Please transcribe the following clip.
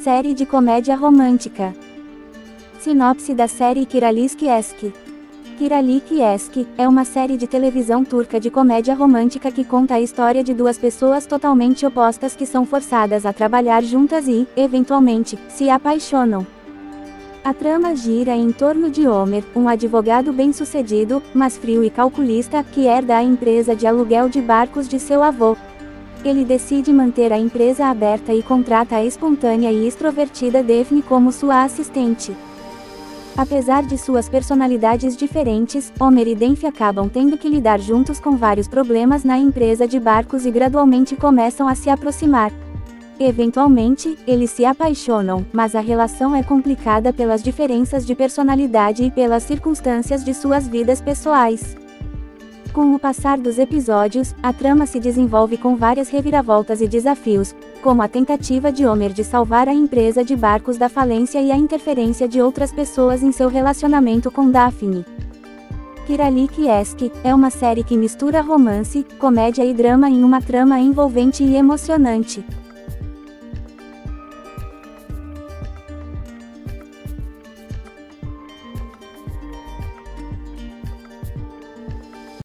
Série de comédia romântica. Sinopse da série Kiralik Eski. Kiralik Eski é uma série de televisão turca de comédia romântica que conta a história de duas pessoas totalmente opostas que são forçadas a trabalhar juntas e, eventualmente, se apaixonam. A trama gira em torno de Homer, um advogado bem-sucedido, mas frio e calculista, que herda a empresa de aluguel de barcos de seu avô, ele decide manter a empresa aberta e contrata a espontânea e extrovertida Daphne como sua assistente. Apesar de suas personalidades diferentes, Homer e Daphne acabam tendo que lidar juntos com vários problemas na empresa de barcos e gradualmente começam a se aproximar. Eventualmente, eles se apaixonam, mas a relação é complicada pelas diferenças de personalidade e pelas circunstâncias de suas vidas pessoais. Com o passar dos episódios, a trama se desenvolve com várias reviravoltas e desafios, como a tentativa de Homer de salvar a empresa de barcos da falência e a interferência de outras pessoas em seu relacionamento com Daphne. Kiralik Eski é uma série que mistura romance, comédia e drama em uma trama envolvente e emocionante.